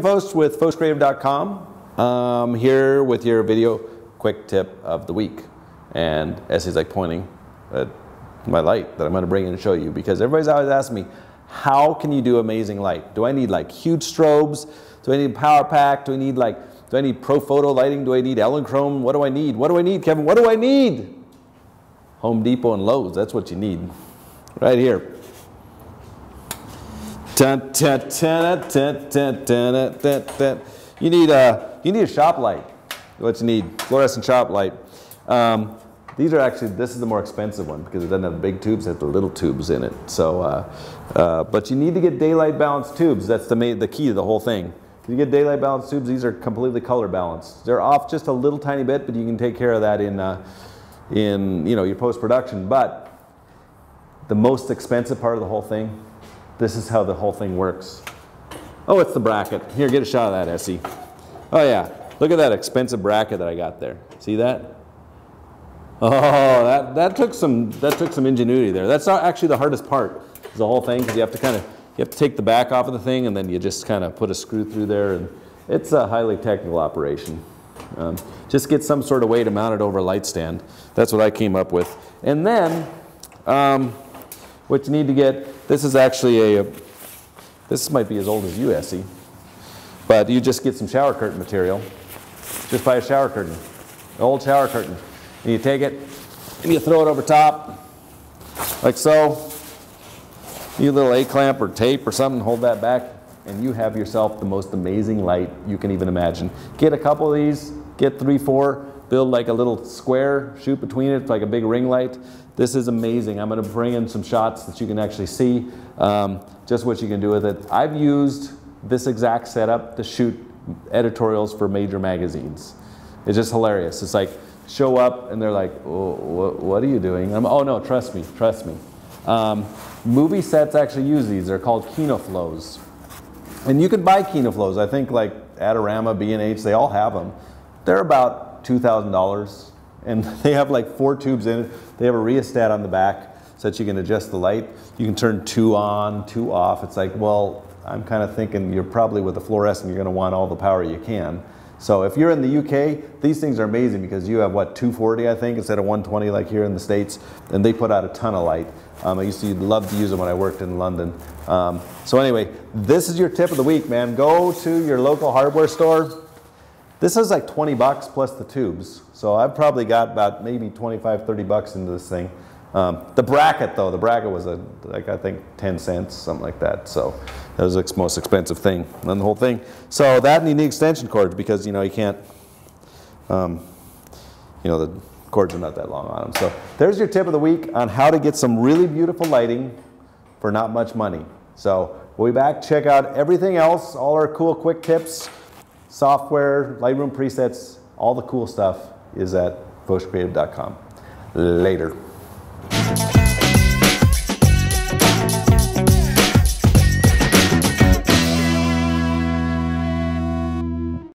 Focht with FochtCreative.com. Um, here with your video quick tip of the week. And Essie's like pointing at my light that I'm going to bring in and show you because everybody's always asking me, how can you do amazing light? Do I need like huge strobes? Do I need power pack? Do I need like, do I need Profoto lighting? Do I need Elinchrom? What do I need? What do I need, Kevin? What do I need? Home Depot and Lowe's, that's what you need. Right here. You need a you need a shop light. What you need, fluorescent shop light. Um, these are actually this is the more expensive one because it doesn't have big tubes; it has the little tubes in it. So, uh, uh, but you need to get daylight balanced tubes. That's the main, the key to the whole thing. If You get daylight balanced tubes; these are completely color balanced. They're off just a little tiny bit, but you can take care of that in uh, in you know your post production. But the most expensive part of the whole thing this is how the whole thing works. Oh, it's the bracket. Here, get a shot of that, Essie. Oh yeah, look at that expensive bracket that I got there. See that? Oh, that, that took some that took some ingenuity there. That's not actually the hardest part. The whole thing because you have to kind of you have to take the back off of the thing and then you just kind of put a screw through there and it's a highly technical operation. Um, just get some sort of way to mount it over a light stand. That's what I came up with. And then um, what you need to get, this is actually a, this might be as old as you, Essie, but you just get some shower curtain material. Just buy a shower curtain, an old shower curtain. And you take it and you throw it over top, like so. You little A-clamp or tape or something, hold that back, and you have yourself the most amazing light you can even imagine. Get a couple of these, get three, four, build like a little square, shoot between it like a big ring light. This is amazing. I'm going to bring in some shots that you can actually see um, just what you can do with it. I've used this exact setup to shoot editorials for major magazines. It's just hilarious. It's like show up and they're like, oh, what, what, are you doing? I'm, oh no, trust me, trust me. Um, movie sets actually use these. They're called Kino Flos. And you can buy Kino Flos. I think like Adorama, B&H, they all have them. They're about $2,000 and they have like four tubes in it. They have a rheostat on the back so that you can adjust the light. You can turn two on, two off. It's like, well, I'm kind of thinking you're probably with a fluorescent, you're going to want all the power you can. So if you're in the UK, these things are amazing because you have what 240 I think instead of 120 like here in the States, and they put out a ton of light. Um, I used to love to use them when I worked in London. Um, so anyway, this is your tip of the week, man. Go to your local hardware store, this is like 20 bucks plus the tubes. So I've probably got about maybe 25, 30 bucks into this thing. Um, the bracket though, the bracket was a, like I think 10 cents, something like that. So that was the most expensive thing on the whole thing. So that and need extension cords because you know you can't, um, you know the cords are not that long on them. So there's your tip of the week on how to get some really beautiful lighting for not much money. So we'll be back, check out everything else, all our cool quick tips software, Lightroom presets, all the cool stuff is at FochtCreative.com. Later.